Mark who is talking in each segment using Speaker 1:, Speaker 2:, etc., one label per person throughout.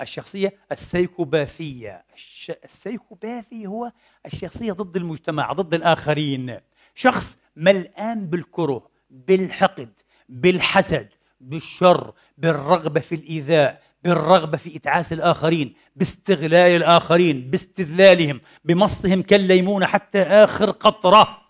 Speaker 1: الشخصية السيكوباثية. السيكوباثي هو الشخصية ضد المجتمع ضد الآخرين. شخص ملآن بالكره بالحقد بالحسد بالشر بالرغبة في الإيذاء بالرغبة في إتعاس الآخرين باستغلال الآخرين باستذلالهم بمصهم كالليمون حتى آخر قطرة.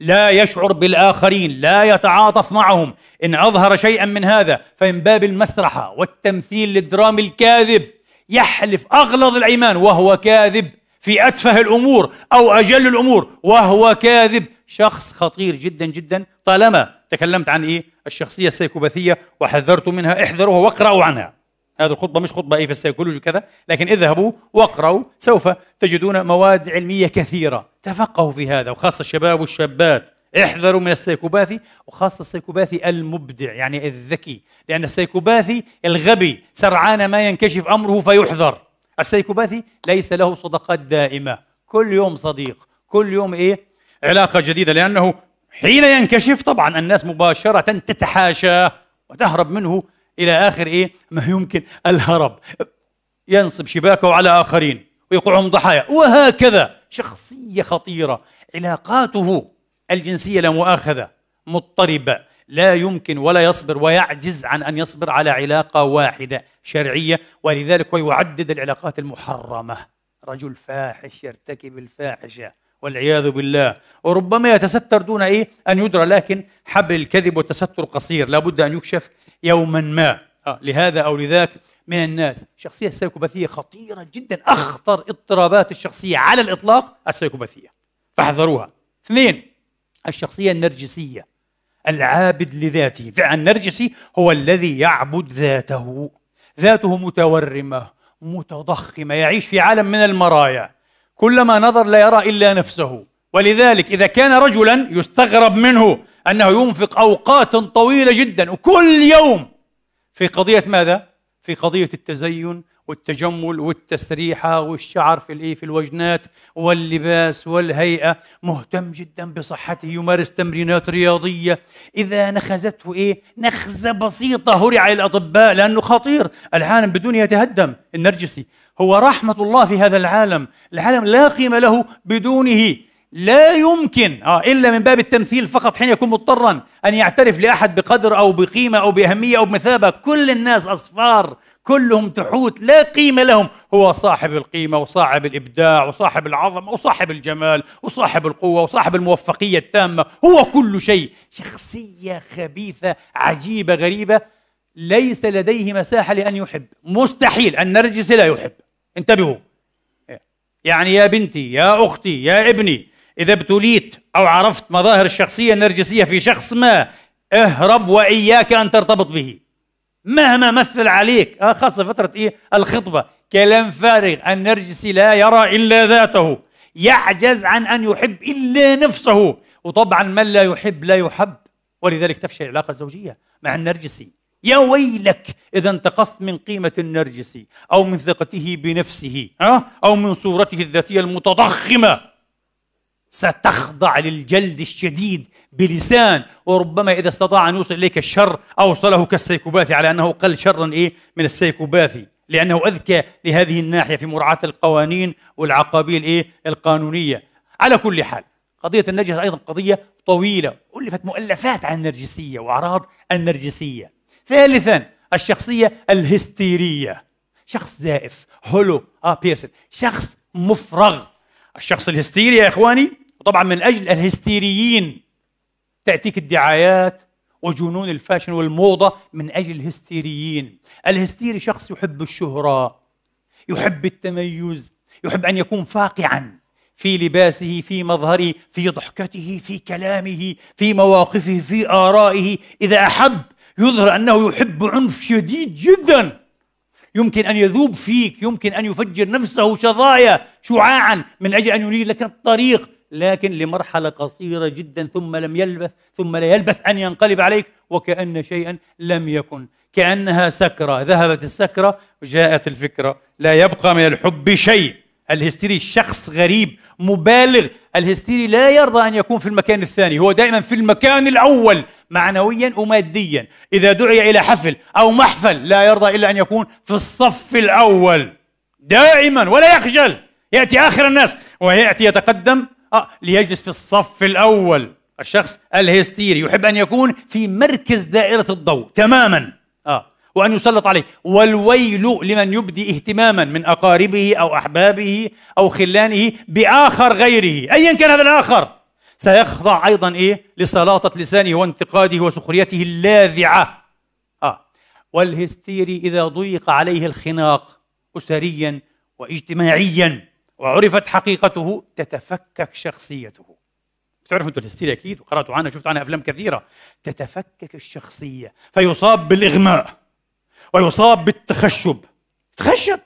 Speaker 1: لا يشعر بالآخرين لا يتعاطف معهم. إن أظهر شيئا من هذا فمن باب المسرحة والتمثيل الدرامي الكاذب يحلف أغلظ الأيمان وهو كاذب في أتفه الأمور أو أجل الأمور وهو كاذب. شخص خطير جدا جدا. طالما تكلمت عن إيه؟ الشخصية السيكوباثية وحذرت منها احذروها واقرأوا عنها. هذه الخطبة مش خطبة أي في السيكولوجي كذا لكن اذهبوا واقرأوا سوف تجدون مواد علمية كثيرة تفقهوا في هذا وخاصة الشباب والشابات. احذروا من السيكوباثي وخاصة السيكوباثي المبدع يعني الذكي لأن السيكوباثي الغبي سرعان ما ينكشف أمره فيحذر. السيكوباثي ليس له صداقات دائمة. كل يوم صديق كل يوم إيه؟ علاقة جديدة لأنه حين ينكشف طبعا الناس مباشرة تتحاشاه وتهرب منه إلى آخر إيه؟ ما يمكن الهرب. ينصب شباكه على آخرين ويقعهم ضحايا. وهكذا شخصية خطيرة. علاقاته الجنسية لا مؤاخذة مضطربة لا يمكن ولا يصبر ويعجز عن أن يصبر على علاقة واحدة شرعية ولذلك هو يعدد العلاقات المحرمة. رجل فاحش يرتكب الفاحشة والعياذ بالله. وربما يتستر دون إيه؟ أن يدرى لكن حبل الكذب والتستر قصير. لابد أن يكشف يوما ما. آه لهذا أو لذاك من الناس. الشخصيه السيكوباثيه خطيرة جدا. أخطر اضطرابات الشخصية على الإطلاق السيكوباثيه فاحذروها. اثنين الشخصية النرجسية. العابد لذاته. فعلا النرجسي هو الذي يعبد ذاته. ذاته متورمة متضخمة يعيش في عالم من المرايا. كلما نظر لا يرى إلا نفسه. ولذلك إذا كان رجلا يستغرب منه. أنه ينفق اوقات طويلة جدا وكل يوم. في قضية ماذا؟ في قضية التزين والتجمل والتسريحة والشعر في الإيه في الوجنات واللباس والهيئة. مهتم جدا بصحته يمارس تمرينات رياضية. إذا نخزته إيه؟ نخزة بسيطة هرع الأطباء لأنه خطير. العالم بدون يتهدم. النرجسي هو رحمة الله في هذا العالم. العالم لا قيمة له بدونه. لا يمكن آه إلا من باب التمثيل فقط حين يكون مضطرا أن يعترف لأحد بقدر أو بقيمة أو بأهمية أو بمثابة. كل الناس أصفار كلهم تحوت لا قيمة لهم. هو صاحب القيمة وصاحب الإبداع وصاحب العظمة وصاحب الجمال وصاحب القوة وصاحب الموفقية التامة. هو كل شيء. شخصية خبيثة عجيبة غريبة. ليس لديه مساحة لأن يحب. مستحيل. النرجسي لا يحب. انتبهوا. يعني يا بنتي يا أختي يا ابني إذا ابتليت أو عرفت مظاهر الشخصية النرجسية في شخص ما اهرب وإياك أن ترتبط به. مهما مثل عليك آه خاصة فترة إيه؟ الخطبة. كلام فارغ النرجسي لا يرى إلا ذاته. يعجز عن أن يحب إلا نفسه. وطبعا من لا يحب لا يحب. ولذلك تفشل العلاقة الزوجية مع النرجسي. يا ويلك إذا انتقصت من قيمة النرجسي أو من ثقته بنفسه أو من صورته الذاتية المتضخمة. ستخضع للجلد الشديد بلسان وربما إذا استطاع أن يوصل إليك الشر أوصله كالسيكوباثي على أنه أقل شرا إيه؟ من السيكوباثي لأنه أذكى لهذه الناحية في مراعاة القوانين والعقابيل إيه؟ القانونية. على كل حال قضية النرجس أيضا قضية طويلة ألفت مؤلفات عن النرجسية وأعراض النرجسية. ثالثا الشخصية الهستيرية. شخص زائف hollow آه person. شخص مفرغ. الشخص الهستيري يا إخواني طبعا من أجل الهستيريين تأتيك الدعايات وجنون ال fashion والموضة من أجل الهستيريين. الهستيري شخص يحب الشهرة يحب التميز يحب أن يكون فاقعا في لباسه في مظهره في ضحكته في كلامه في مواقفه في آرائه. إذا أحب يظهر أنه يحب بعنف شديد جدا. يمكن أن يذوب فيك يمكن أن يفجر نفسه شظايا شعاعا من أجل أن يريد لك الطريق. لكن لمرحلة قصيرة جدا ثم لم يلبث ثم لا يلبث أن ينقلب عليك. وكأن شيئا لم يكن كأنها سكرة ذهبت السكرة وجاءت الفكرة. لا يبقى من الحب شيء. الهستيري شخص غريب مبالغ. الهستيري لا يرضى أن يكون في المكان الثاني هو دائما في المكان الأول معنويا وماديا. إذا دعي إلى حفل أو محفل لا يرضى إلا أن يكون في الصف الأول. دائما ولا يخجل. يأتي آخر الناس ويأتي يتقدم آه ليجلس في الصف الأول. الشخص الهستيري يحب أن يكون في مركز دائرة الضوء تماما. وأن يسلط عليه. والويل لمن يبدي اهتماما من أقاربه أو أحبابه أو خلانه بآخر غيره. أيا كان هذا الآخر. سيخضع أيضا إيه؟ لسلاطة لسانه وانتقاده وسخريته اللاذعة. آه. والهستيري إذا ضيق عليه الخناق أسريا واجتماعيا وعرفت حقيقته تتفكك شخصيته. بتعرفوا أنتوا الهستيريا أكيد وقراتوا عنها شفتوا عنها أفلام كثيرة. تتفكك الشخصية. فيصاب بالإغماء. ويصاب بالتخشب. تخشب.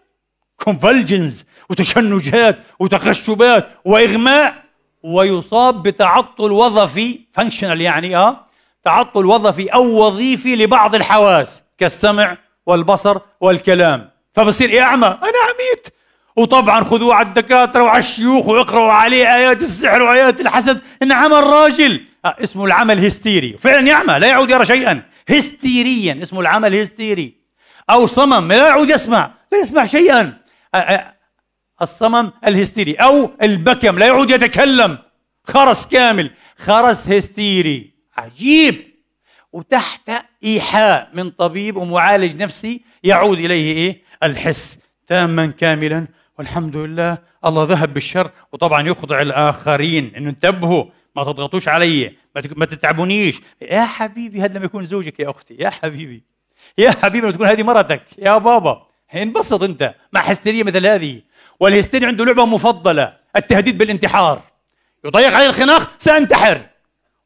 Speaker 1: convulsions وتشنجات وتخشبات وإغماء ويصاب بتعطل وظفي functional يعني آه تعطل وظفي أو وظيفي لبعض الحواس كالسمع والبصر والكلام. فبصير اعمى أنا عميت. وطبعا خذوه على الدكاترة وعلى الشيوخ واقرأوا عليه آيات السحر وآيات الحسد. انعمى الراجل آه اسمه العمى الهستيري فعلا يعمى لا يعود يرى شيئا. هستيريا اسمه العمى الهستيري أو صمم لا يعود يسمع لا يسمع شيئا. الصمم الهستيري أو البكم لا يعود يتكلم. خرس كامل. خرس هستيري. عجيب. وتحت إيحاء من طبيب ومعالج نفسي يعود إليه إيه؟ الحس. تاما كاملا. والحمد لله. الله ذهب بالشر. وطبعا يخضع الآخرين. إنه انتبهوا. ما تضغطوش علي. ما تتعبونيش. يا حبيبي هذا لما يكون زوجك يا أختي. يا حبيبي. يا حبيبي لما تكون هذه مرتك. يا بابا. انبسط انت مع هستيريا مثل هذه. والهستيريا عنده لعبة مفضلة التهديد بالانتحار. يضيق عليه الخناق سأنتحر.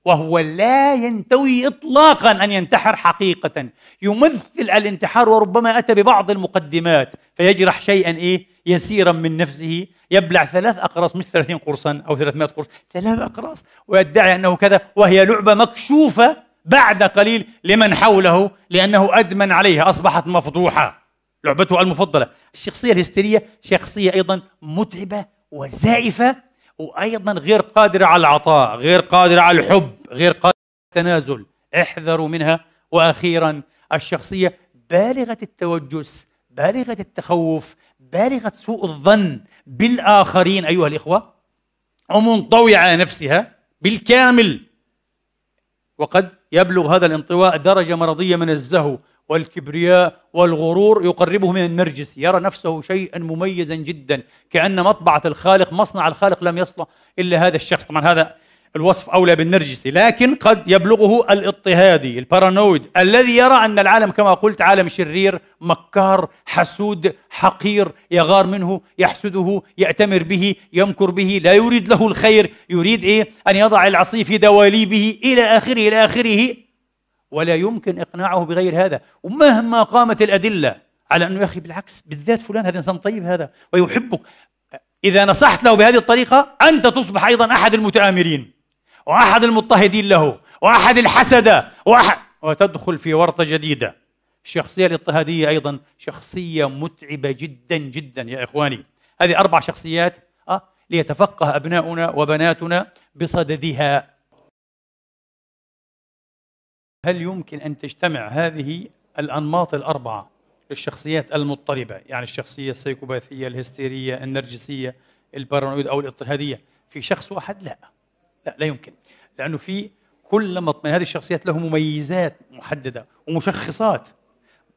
Speaker 1: وهو لا ينتوي اطلاقا أن ينتحر حقيقه. يمثل الانتحار وربما أتى ببعض المقدمات. فيجرح شيئا إيه؟ يسيرا من نفسه. يبلع ثلاث أقراص مش 30 قرصا أو 300 قرص. ثلاث أقراص. ويدعي أنه كذا وهي لعبة مكشوفة. بعد قليل لمن حوله لأنه أدمن عليها أصبحت مفضوحة. لعبته المفضلة. الشخصية الهستيرية شخصية أيضا متعبة وزائفة وأيضا غير قادرة على العطاء غير قادرة على الحب غير قادرة على التنازل. احذروا منها. وأخيرا الشخصية بالغة التوجس بالغة التخوف بالغة سوء الظن بالآخرين أيها الإخوة. ومنطويه على نفسها بالكامل. وقد يبلغ هذا الانطواء درجة مرضية من الزهو والكبرياء والغرور يقربه من النرجس يرى نفسه شيئا مميزا جدا كأن مطبعة الخالق مصنع الخالق لم يصلح إلا هذا الشخص. طبعا هذا الوصف أولى بالنرجسي لكن قد يبلغه الاضطهادي البارانويد الذي يرى أن العالم كما قلت عالم شرير مكار حسود حقير يغار منه يحسده يأتمر به يمكر به لا يريد له الخير يريد إيه؟ أن يضع العصي في دواليبه إلى آخره إلى آخره. ولا يمكن إقناعه بغير هذا. ومهما قامت الأدلة على أنه يا أخي بالعكس بالذات فلان هذا إنسان طيب هذا ويحبك. إذا نصحت له بهذه الطريقة أنت تصبح أيضا أحد المتآمرين. وأحد المضطهدين له وأحد الحسدة وأحد وتدخل في ورطة جديدة. الشخصية الاضطهادية أيضا شخصية متعبة جدا جدا يا إخواني. هذه أربع شخصيات أه ليتفقه أبناؤنا وبناتنا بصددها. هل يمكن أن تجتمع هذه الأنماط الأربعة للشخصيات المضطربة؟ يعني الشخصية السيكوباثية الهستيرية النرجسية البارانويد أو الاضطهادية في شخص واحد؟ لا. لا لا يمكن لأنه في كل نمط من هذه الشخصيات له مميزات محددة ومشخصات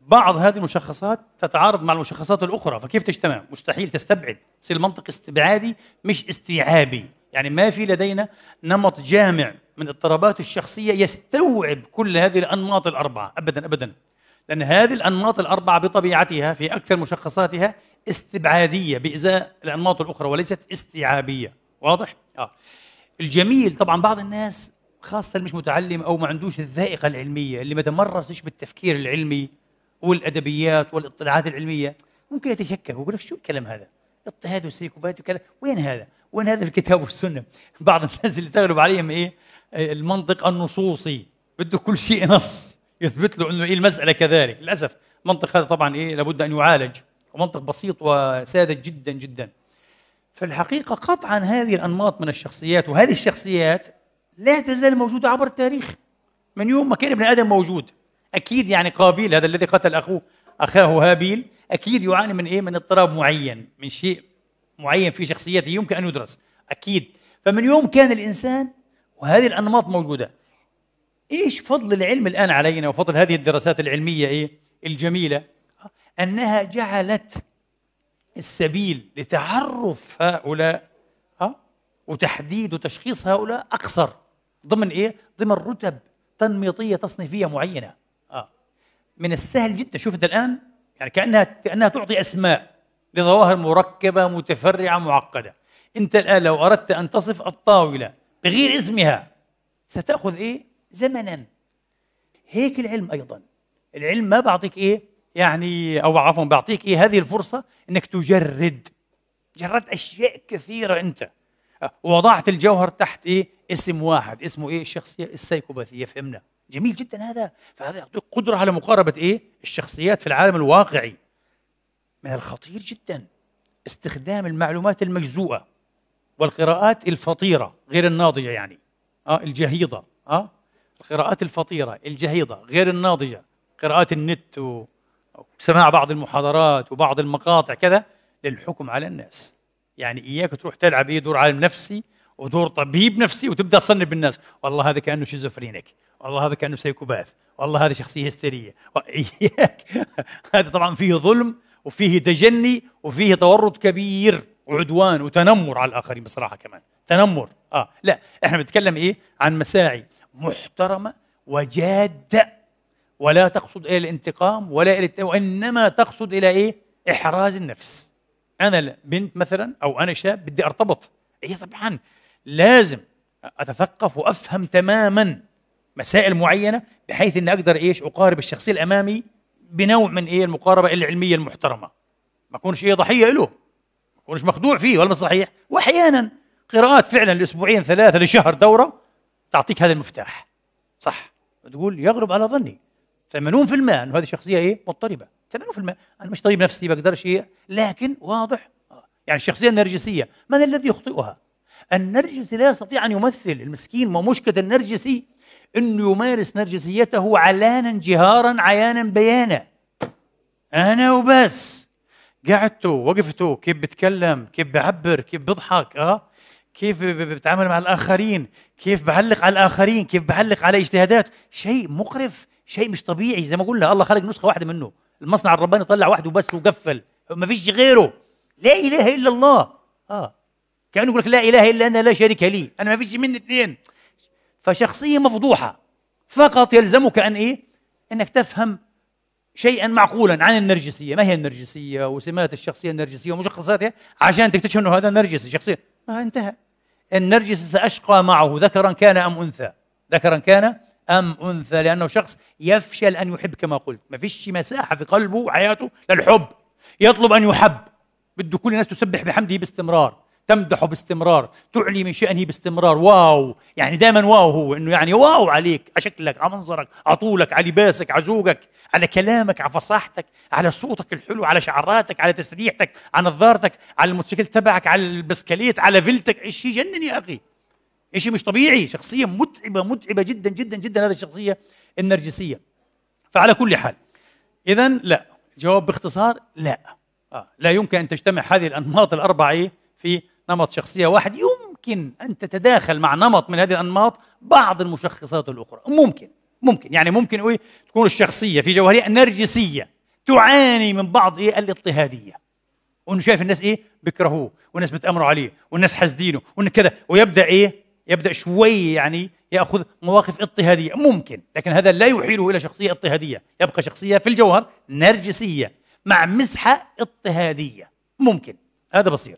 Speaker 1: بعض هذه المشخصات تتعارض مع المشخصات الأخرى فكيف تجتمع؟ مستحيل تستبعد يصير المنطق استبعادي مش استيعابي يعني ما في لدينا نمط جامع من اضطرابات الشخصية يستوعب كل هذه الأنماط الأربعة أبدا أبدا لأن هذه الأنماط الأربعة بطبيعتها في أكثر مشخصاتها استبعادية بإزاء الأنماط الأخرى وليست استيعابية واضح؟ آه. الجميل طبعا بعض الناس خاصة مش متعلم أو ما عندوش الذائقة العلمية اللي ما تمرسش بالتفكير العلمي والأدبيات والاطلاعات العلمية ممكن يتشكك ويقول لك شو الكلام هذا؟ اضطهاد وسيكوبات وكذا وين هذا؟ وين هذا في الكتاب والسنة؟ بعض الناس اللي تغلب عليهم إيه؟ المنطق النصوصي بده كل شيء نص يثبت له إنه إيه المسألة كذلك للأسف المنطق هذا طبعا إيه لابد أن يعالج ومنطق بسيط وساذج جدا جدا فالحقيقة قطعا هذه الأنماط من الشخصيات وهذه الشخصيات لا تزال موجودة عبر التاريخ. من يوم ما كان ابن آدم موجود أكيد يعني قابيل هذا الذي قتل أخوه أخاه هابيل أكيد يعاني من إيه؟ من اضطراب معين من شيء معين في شخصيته يمكن أن يدرس أكيد. فمن يوم كان الإنسان وهذه الأنماط موجودة. إيش فضل العلم الآن علينا وفضل هذه الدراسات العلمية إيه؟ الجميلة؟ أنها جعلت السبيل لتعرف هؤلاء ها وتحديد وتشخيص هؤلاء أقصر. ضمن إيه؟ ضمن رتب تنميطية تصنيفية معينة. آه. من السهل جدا. شوف أنت الآن يعني كأنها كأنها تعطي أسماء لظواهر مركبة متفرعة معقدة. أنت الآن لو أردت أن تصف الطاولة بغير اسمها ستأخذ إيه؟ زمنا. هيك العلم أيضا. العلم ما بعطيك إيه؟ يعني أو عفوا بعطيك إيه هذه الفرصة إنك تجرد جردت أشياء كثيرة أنت. ووضعت الجوهر تحت إيه اسم واحد اسمه إيه الشخصية السيكوباثيه فهمنا؟ جميل جدا هذا. فهذا يعطيك قدرة على مقاربة إيه الشخصيات في العالم الواقعي. من الخطير جدا استخدام المعلومات المجزوءة والقراءات الفطيرة غير الناضجة يعني. آه الجهيضة. آه القراءات الفطيرة الجهيضة غير الناضجة. قراءات النت وسماع بعض المحاضرات وبعض المقاطع كذا للحكم على الناس. يعني إياك تروح تلعب إيه دور عالم نفسي ودور طبيب نفسي وتبدأ تصنف بالناس. والله هذا كأنه شيزوفرينيك. والله هذا كأنه سيكوباث والله هذا شخصية هستيرية. إياك. هذا طبعا فيه ظلم وفيه تجني وفيه تورط كبير وعدوان وتنمر على الآخرين بصراحة كمان. تنمر. آه. لا إحنا بنتكلم إيه؟ عن مساعي محترمة وجادة. ولا تقصد إلى الانتقام ولا إلى وإنما تقصد إلى إيه؟ إحراز النفس. أنا بنت مثلا أو أنا شاب بدي أرتبط. اي طبعا لازم أتثقف وأفهم تماما مسائل معينة بحيث إني أقدر إيش؟ أقارب الشخصيه الأمامي بنوع من إيه؟ المقاربة العلمية المحترمة. ما أكونش إيه ضحية له. ما أكونش مخدوع فيه ولا صحيح. واحيانا قراءات فعلا لأسبوعين ثلاثة لشهر دورة تعطيك هذا المفتاح. صح. تقول يغلب على ظني. 80% انه هذه شخصية إيه؟ مضطربة. 80% أنا مش طبيب نفسي بقدرش إيه لكن واضح. يعني الشخصيه النرجسيه من الذي يخطئها؟ النرجسي لا يستطيع أن يمثل المسكين ما مشكله النرجسي إنه يمارس نرجسيته علانا جهارا عيانا بيانا. أنا وبس. قعدتوا وقفتوا كيف بتكلم كيف بعبر كيف بضحك آه؟ كيف بتعامل مع الآخرين كيف بعلق على الآخرين كيف بعلق على اجتهادات. شيء مقرف. شيء مش طبيعي زي ما قلنا الله خلق نسخة واحدة منه. المصنع الرباني طلع واحد وبس وقفل. ما فيش غيره. لا إله إلا الله. آه. كأنه يقول لك لا إله إلا أنا لا شريك لي. أنا ما فيش مني اثنين. فشخصية مفضوحة. فقط يلزمك أن إيه؟ إنك تفهم شيئا معقولا عن النرجسية. ما هي النرجسية وسمات الشخصية النرجسية ومشخصاتها؟ عشان تكتشف إنه هذا نرجسي شخصيه ما انتهى. النرجسي سأشقى معه ذكرا كان أم أنثى. ذكرا كان أم أنثى لأنه شخص يفشل أن يحب كما قلت. ما فيش مساحة في قلبه وحياته للحب يطلب أن يحب. بده كل الناس تسبح بحمده باستمرار. تمدحه باستمرار. تعلي من شأنه باستمرار. wow. يعني دائما wow هو إنه يعني wow عليك على شكلك على منظرك على طولك على لباسك على ذوقك على كلامك على فصاحتك على صوتك الحلو على شعراتك على تسريحتك على نظارتك على الموتوسيكل تبعك على البسكليت على فيلتك. شيء جنن يا أخي؟ شيء مش طبيعي شخصية متعبة متعبة جدا جدا جدا هذه الشخصية النرجسية. فعلى كل حال اذا لا. جواب باختصار لا. آه. لا يمكن أن تجتمع هذه الأنماط الأربعة في نمط شخصية واحد. يمكن أن تتداخل مع نمط من هذه الأنماط بعض المشخصات الأخرى. ممكن ممكن. يعني ممكن تكون الشخصية في جوهرها نرجسية تعاني من بعض إيه؟ الاضطهادية. وإنه شايف الناس إيه؟ بيكرهوه والناس بتامروا عليه والناس حاسدينه وإن كذا. ويبدأ إيه؟ يبدأ شوي يعني يأخذ مواقف اضطهادية ممكن لكن هذا لا يحيله إلى شخصية اضطهادية يبقى شخصية في الجوهر نرجسية مع مسحة اضطهادية ممكن هذا بصير.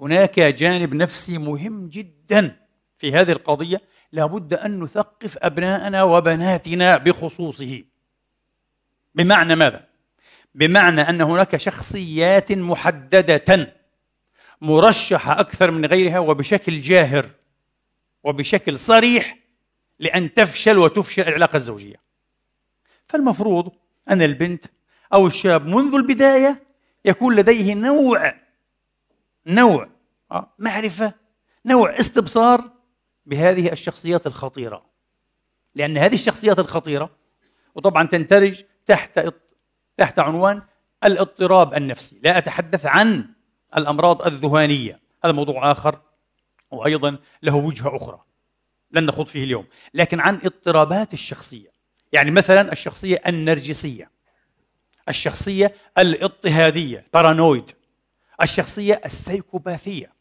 Speaker 1: هناك جانب نفسي مهم جدا في هذه القضية لابد أن نثقف أبناءنا وبناتنا بخصوصه. بمعنى ماذا؟ بمعنى أن هناك شخصيات محددة مرشحة أكثر من غيرها وبشكل جاهر. وبشكل صريح لأن تفشل وتفشل العلاقة الزوجية. فالمفروض أن البنت أو الشاب منذ البداية يكون لديه نوع نوع آه، معرفة نوع استبصار بهذه الشخصيات الخطيرة. لأن هذه الشخصيات الخطيرة وطبعا تندرج تحت تحت عنوان الاضطراب النفسي. لا أتحدث عن الأمراض الذهانية. هذا موضوع آخر. وأيضا له وجهة أخرى لن نخوض فيه اليوم. لكن عن اضطرابات الشخصية يعني مثلا الشخصية النرجسية الشخصية الاضطهادية بارانويد الشخصية السيكوباثية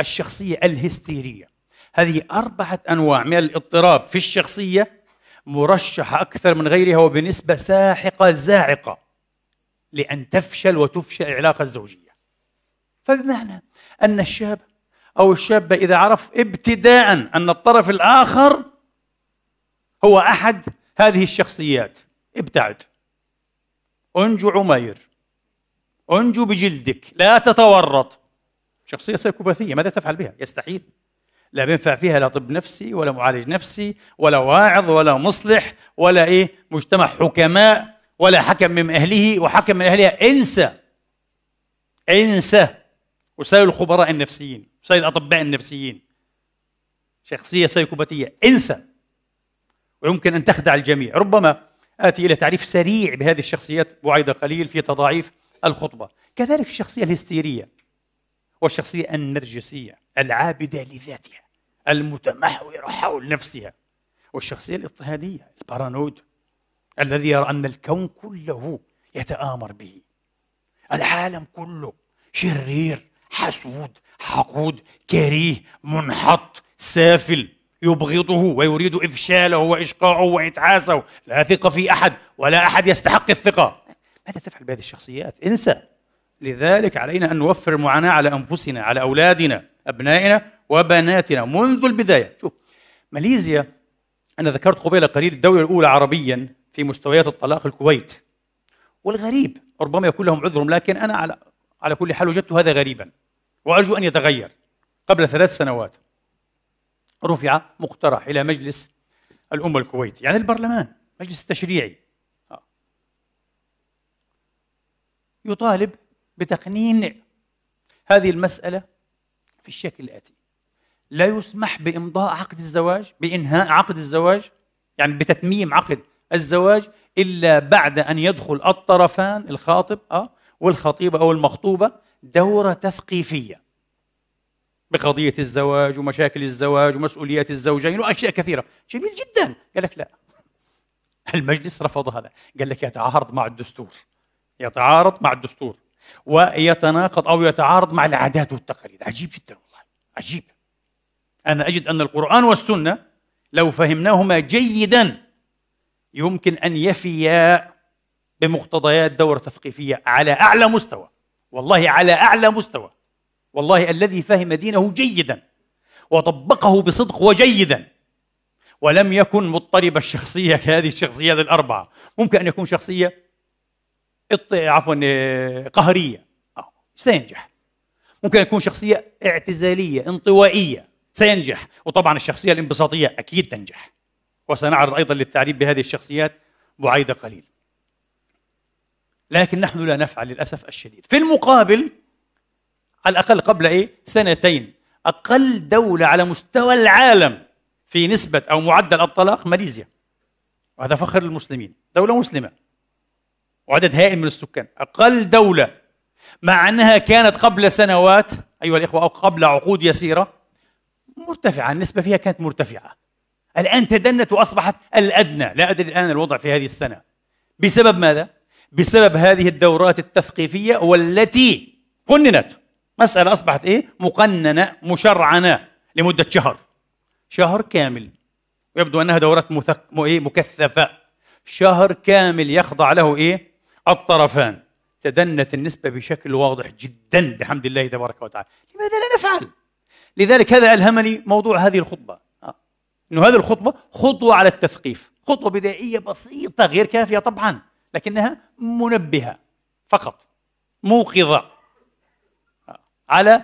Speaker 1: الشخصية الهستيرية. هذه أربعة أنواع من الاضطراب في الشخصية مرشحة أكثر من غيرها وبنسبة ساحقة زاعقة لأن تفشل وتفشل العلاقة الزوجية. فبمعنى أن الشاب أو الشابة إذا عرف ابتداء أن الطرف الآخر هو أحد هذه الشخصيات. ابتعد. انجو عمير. انجو بجلدك. لا تتورط. شخصية سيكوباثية ماذا تفعل بها؟ يستحيل. لا بينفع فيها لا طب نفسي ولا معالج نفسي ولا واعظ ولا مصلح ولا إيه؟ مجتمع حكماء ولا حكم من أهله وحكم من أهلها. انسى. انسى. وسائل الخبراء النفسيين. وسائل الاطباء النفسيين. شخصية سيكوباتية. انسى. ويمكن أن تخدع الجميع. ربما آتي إلى تعريف سريع بهذه الشخصيات بعيدة قليل في تضاعيف الخطبة. كذلك الشخصية الهستيرية والشخصية النرجسية العابدة لذاتها المتمحوره حول نفسها والشخصية الاضطهادية البارانويد الذي يرى أن الكون كله يتآمر به. العالم كله شرير حسود حقود كريه منحط سافل يبغضه ويريد إفشاله وإشقاعه وإتعاسه. لا ثقة في أحد ولا أحد يستحق الثقة. ماذا تفعل بهذه الشخصيات؟ انسى. لذلك علينا أن نوفر المعاناه على أنفسنا على أولادنا أبنائنا وبناتنا منذ البداية. شوف ماليزيا أنا ذكرت قبيل قليل الدولة الأولى عربيا في مستويات الطلاق الكويت. والغريب ربما يكون لهم عذرهم لكن أنا على على كل حال وجدت هذا غريبا. وأرجو أن يتغير قبل ثلاث سنوات. رفع مقترح إلى مجلس الأمة الكويتي يعني البرلمان مجلس التشريعي آه. يطالب بتقنين هذه المسألة في الشكل الآتي. لا يسمح بإمضاء عقد الزواج بإنهاء عقد الزواج يعني بتتميم عقد الزواج إلا بعد أن يدخل الطرفان الخاطب آه والخطيبة أو المخطوبة دورة تثقيفية. بقضية الزواج ومشاكل الزواج ومسؤوليات الزوجين وأشياء كثيرة. جميل جدا. قال لك لا. المجلس رفض هذا. قال لك يتعارض مع الدستور. يتعارض مع الدستور. ويتناقض أو يتعارض مع العادات والتقاليد. عجيب جدا والله. عجيب. أنا أجد أن القرآن والسنة لو فهمناهما جيدا يمكن أن يفيا بمقتضيات دورة تثقيفية على أعلى مستوى. والله على أعلى مستوى. والله الذي فهم دينه جيدا وطبقه بصدق وجيدا. ولم يكن مضطرب الشخصية كهذه الشخصيات الأربعة. ممكن أن يكون شخصية عفوا قهرية. آه، سينجح. ممكن يكون شخصية اعتزالية انطوائية. سينجح. وطبعا الشخصية الانبساطية أكيد تنجح. وسنعرض أيضا للتعريف بهذه الشخصيات بعيده قليل. لكن نحن لا نفعل للأسف الشديد. في المقابل على الأقل قبل إيه؟ سنتين. أقل دولة على مستوى العالم في نسبة أو معدل الطلاق ماليزيا. وهذا فخر للمسلمين دولة مسلمة. وعدد هائل من السكان. أقل دولة مع أنها كانت قبل سنوات أيها الإخوة أو قبل عقود يسيرة مرتفعة. النسبة فيها كانت مرتفعة. الآن تدنت وأصبحت الأدنى. لا أدري الآن الوضع في هذه السنة. بسبب ماذا؟ بسبب هذه الدورات التثقيفية والتي قننت مسألة أصبحت إيه؟ مقننة مشرعنة لمدة شهر شهر كامل ويبدو أنها دورات مثق... إيه؟ مكثفة شهر كامل يخضع له إيه؟ الطرفان تدنت النسبة بشكل واضح جدا بحمد الله تبارك وتعالى لماذا لا نفعل؟ لذلك هذا ألهمني موضوع هذه الخطبة آه. أنه هذه الخطبة خطوة على التثقيف خطوة بدائية بسيطة غير كافية طبعا لكنها منبهة فقط موقظة على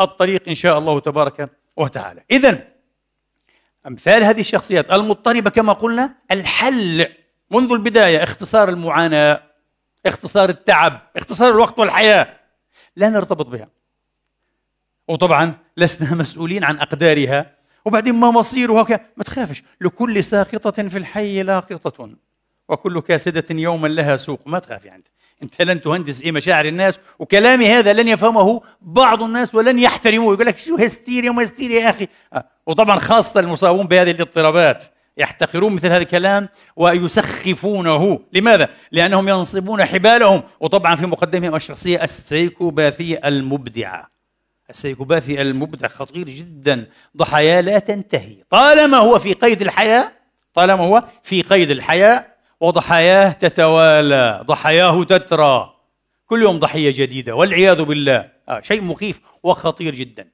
Speaker 1: الطريق إن شاء الله تبارك وتعالى. اذا أمثال هذه الشخصيات المضطربة كما قلنا الحل منذ البداية اختصار المعاناة اختصار التعب اختصار الوقت والحياة لا نرتبط بها. وطبعا لسنا مسؤولين عن أقدارها وبعدين ما مصيره ما تخافش لكل ساقطة في الحي لاقطة. وكل كاسدة يوما لها سوق. ما تخاف يعني أنت لن تهندس إيه مشاعر الناس وكلامي هذا لن يفهمه بعض الناس ولن يحترموه. يقول لك شو هستيريا وما هستيريا يا أخي. آه. وطبعا خاصة المصابون بهذه الاضطرابات يحتقرون مثل هذا الكلام ويسخفونه. لماذا؟ لأنهم ينصبون حبالهم. وطبعا في مقدمهم الشخصية السيكوباثية المبدعة. السيكوباثي المبدع خطير جدا. ضحايا لا تنتهي. طالما هو في قيد الحياة طالما هو في قيد الحياة وضحاياه تتوالى ضحاياه تترى. كل يوم ضحية جديدة والعياذ بالله. آه شيء مخيف وخطير جدا.